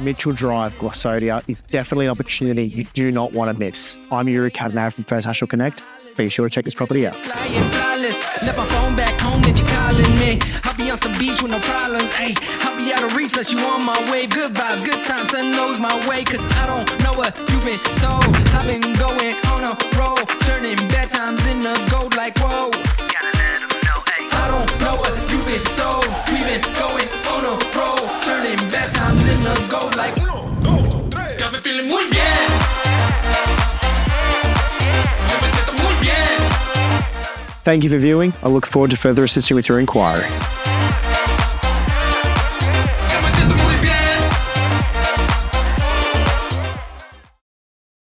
Mitchell Drive, Glossodia is definitely an opportunity you do not want to miss. I'm Yuri Cadnav from First National Connect. Be sure to check this property out. I'll be on some beach with no problems. I'll be out of reach you on my way. Good vibes, good times, my way. Cause I don't know what you've been told. I've been going on a roll, turning bad times into gold like whoa. Thank you for viewing. I look forward to further assisting with your inquiry.